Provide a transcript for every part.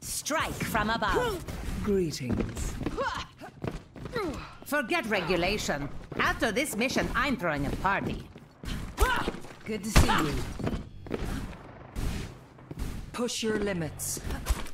Strike from above. Greetings. Forget regulation. After this mission, I'm throwing a party. Good to see you. Push your limits.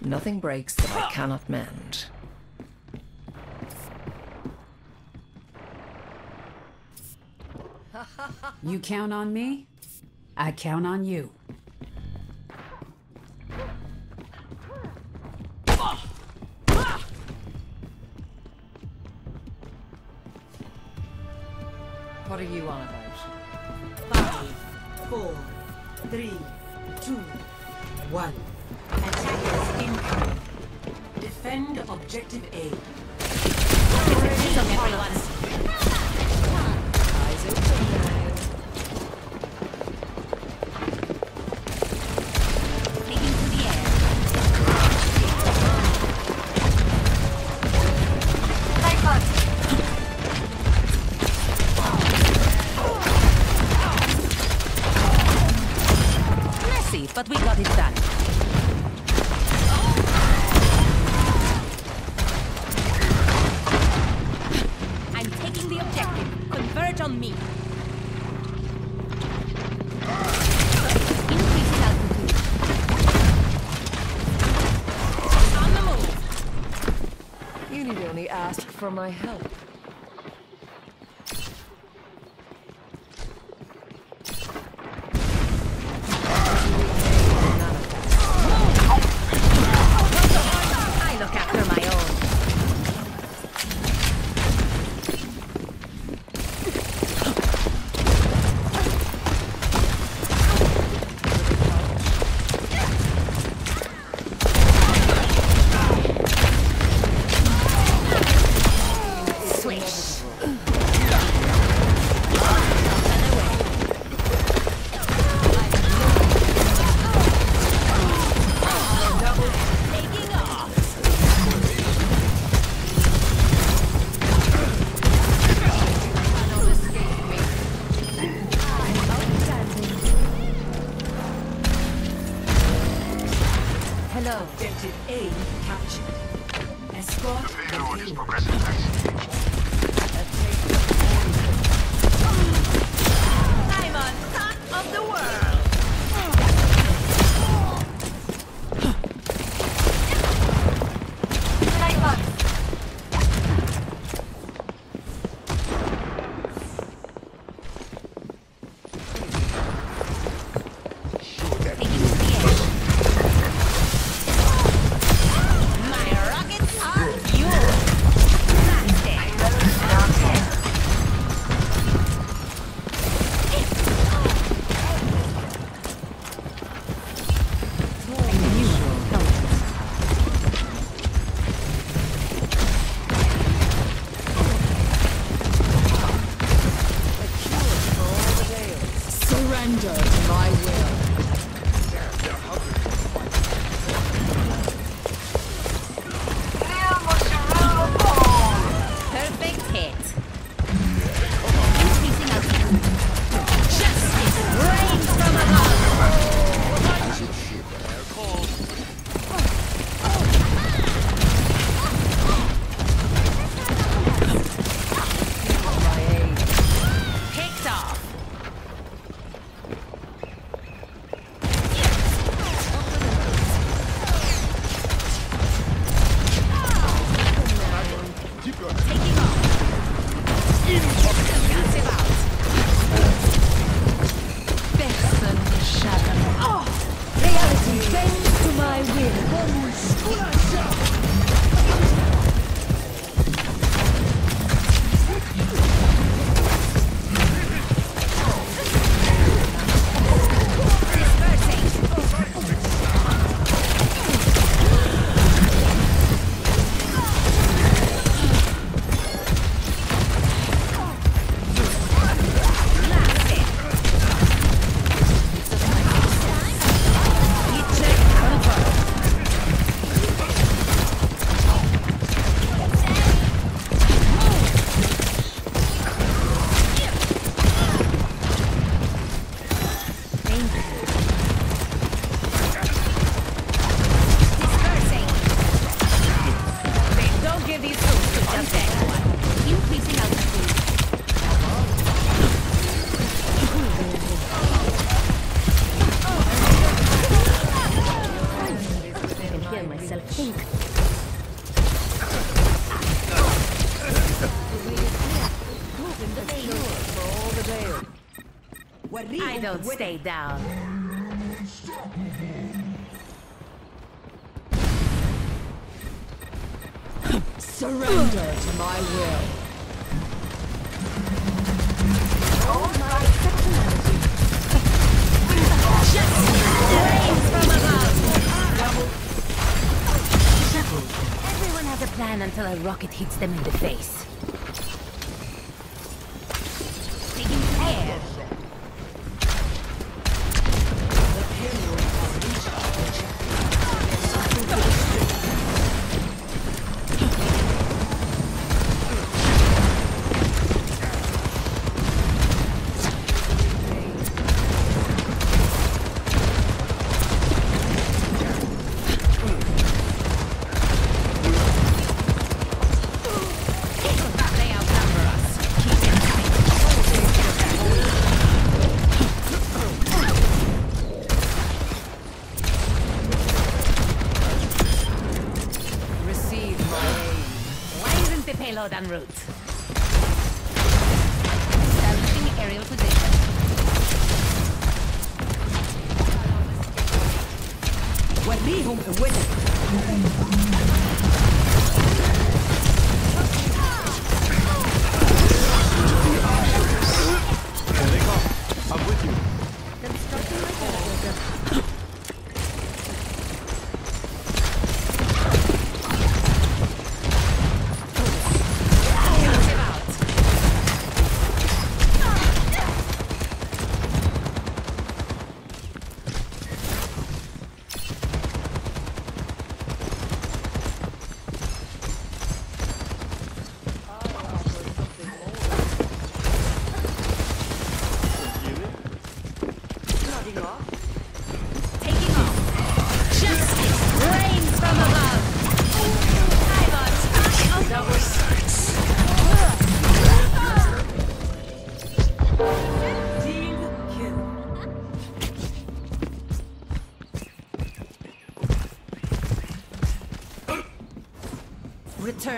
Nothing breaks that I cannot mend. You count on me, I count on you. Three, two, one. Attackers incoming. Defend objective A. me. You need only ask for my help. Objective A captured. Escort Payload is progressing. Don't stay down. Surrender to my will. Everyone has a plan until a rocket hits them in the face. Payload en route. Establishing aerial position. Well, me home to win.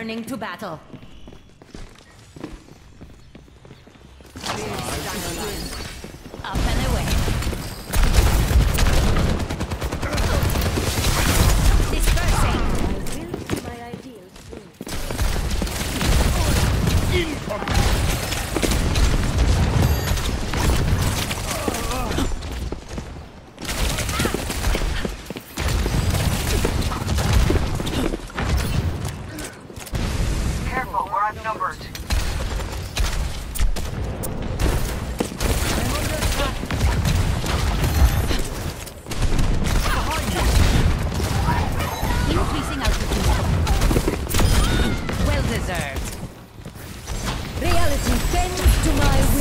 Returning to battle.